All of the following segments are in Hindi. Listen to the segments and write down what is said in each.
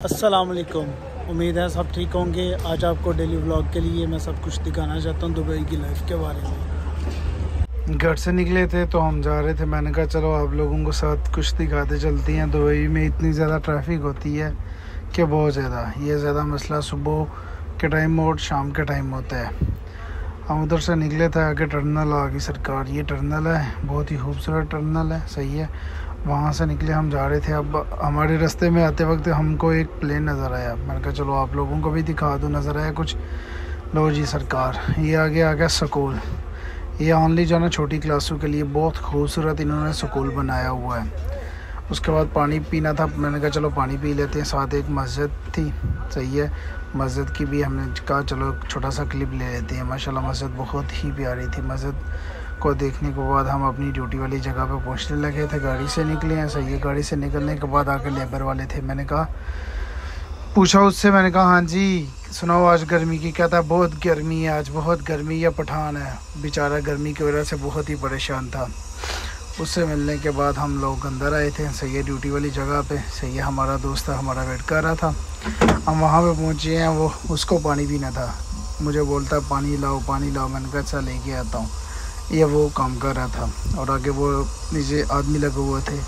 असलकुम उम्मीद है सब ठीक होंगे। आज आपको डेली व्लॉग के लिए मैं सब कुछ दिखाना चाहता हूँ दुबई की लाइफ के बारे में। घर से निकले थे तो हम जा रहे थे। मैंने कहा, चलो आप लोगों को साथ कुछ दिखाते चलती हैं। दुबई में इतनी ज़्यादा ट्रैफ़िक होती है कि बहुत ज़्यादा। ये ज़्यादा मसला सुबह के टाइम और शाम के टाइम होता है। हम उधर से निकले थे, आगे टर्नल आ गई सरकार। ये टर्नल है, बहुत ही खूबसूरत टर्नल है, सही है। वहाँ से निकले, हम जा रहे थे। अब हमारे रास्ते में आते वक्त हमको एक प्लेन नज़र आया। मैंने कहा, चलो, आप लोगों को भी दिखा दूँ, नज़र आया कुछ। लो जी, सरकार, ये आगे आ गया स्कूल ये ऑनली जो ना, छोटी क्लासों के लिए बहुत खूबसूरत इन्होंने स्कूल बनाया हुआ है। उसके बाद पानी पीना था। मैंने कहा, चलो, पानी पी लेते हैं। साथ एक मस्जिद थी, सही है। मस्जिद की भी हमने कहा, चलो, छोटा सा क्लिप ले लेते हैं। माशाल्लाह, मस्जिद बहुत ही प्यारी थी। मस्जिद को देखने के बाद हम अपनी ड्यूटी वाली जगह पे पहुँचने लगे थे, गाड़ी से निकले हैं, सही है, गाड़ी से निकलने के बाद आके लेबर वाले थे, मैंने कहा, पूछा उससे, मैंने कहा हाँ जी, सुनाओ, आज गर्मी की क्या था? बहुत गर्मी है, आज बहुत गर्मी या पठान है। बेचारा गर्मी की वजह से बहुत ही परेशान था। उससे मिलने के बाद हम लोग अंदर आए थे है ड्यूटी वाली जगह पे है, हमारा दोस्त था, हमारा वेट कर रहा था। हम वहाँ पे पहुँचे हैं, वो, उसको पानी पीना था। मुझे बोलता, पानी लाओ पानी लाओ। मैंने कहा अच्छा लेके आता हूँ। ये वो काम कर रहा था और आगे वो नीचे आदमी लगे हुए थे।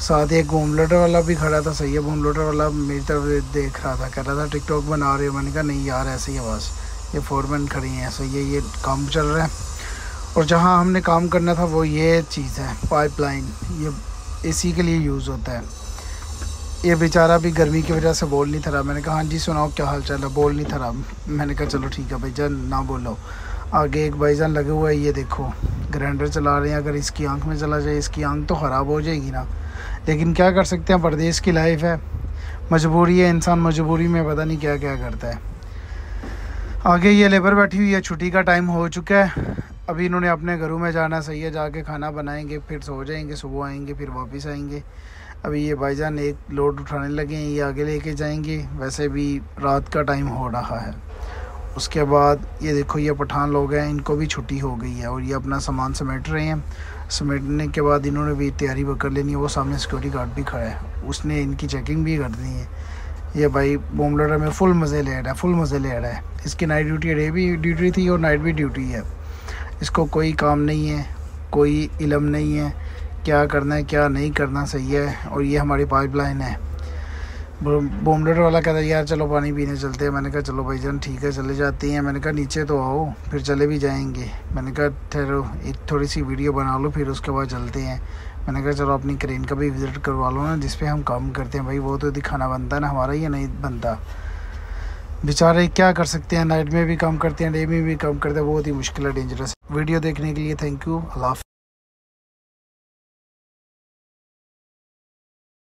साथ ही एक होम वाला भी खड़ा था, सही है होम वाला मेरी तरफ़ देख रहा था, कह रहा था टिकटॉक बना रहे हो? मैंने कहा, नहीं यार, ऐसे आवाज़। ये फोरमैन खड़ी हैं, सही है, ये काम चल रहा है। और जहाँ हमने काम करना था, वो ये चीज़ है पाइपलाइन ये एसी के लिए यूज़ होता है। ये बेचारा भी गर्मी की वजह से बोल नहीं था रहा। मैंने कहा हाँ जी, सुनाओ, क्या हाल चाल है? बोल नहीं था रहा। मैंने कहा, चलो, ठीक है भाई, जान, ना बोलो। आगे एक भाईजान लगे हुए है, ये देखो। ग्राइंडर चला रहे हैं, अगर इसकी आँख में चला जाए, इसकी आँख तो ख़राब हो जाएगी ना। लेकिन क्या कर सकते हैं, परदेश की लाइफ है। मजबूरी है, इंसान मजबूरी में पता नहीं क्या क्या करता है। आगे ये लेबर बैठी हुई है, छुट्टी का टाइम हो चुका है। अभी इन्होंने अपने घरों में जाना सही है, जाके खाना बनाएँगे, फिर सो जाएँगे, सुबह आएँगे, फिर वापस आएँगे। अभी ये भाईजान एक लोड उठाने लगे हैं, ये आगे लेके जाएँगे। वैसे भी रात का टाइम हो रहा है। उसके बाद ये देखो, ये पठान लोग हैं, इनको भी छुट्टी हो गई है और ये अपना सामान समेट रहे हैं। समेटने के बाद इन्होंने भी तैयारी कर लेनी है, वो सामने सिक्योरिटी गार्ड भी खड़ा है। उसने इनकी चेकिंग भी कर दी है। ये भाई बोमलडर में फुल मज़े ले रहा है फुल मज़े ले रहा है। इसकी नाइट ड्यूटी डे भी ड्यूटी थी और नाइट भी ड्यूटी है। इसको कोई काम नहीं है, कोई इलम नहीं है। क्या करना है, क्या नहीं करना सही है और ये हमारी पाइपलाइन है। बोमलेट वाला कहता है, यार चलो पानी पीने चलते हैं। मैंने कहा, चलो भाई जान, ठीक है, चले जाते हैं। मैंने कहा, नीचे तो आओ, फिर चले भी जाएँगे। मैंने कहा, ठहरो, एक थोड़ी सी वीडियो बना लो, फिर उसके बाद चलते हैं। मैंने कहा, चलो अपनी क्रेन का भी विज़िट करवा लो ना, जिस पे हम काम करते हैं। भाई, वो तो दिखाना बनता है ना, हमारा ही नहीं बनता। बेचारे क्या कर सकते हैं? नाइट में भी काम करते हैं डे में भी काम करते हैं, बहुत ही मुश्किल है डेंजरस वीडियो देखने के लिए थैंक यू अल्लाह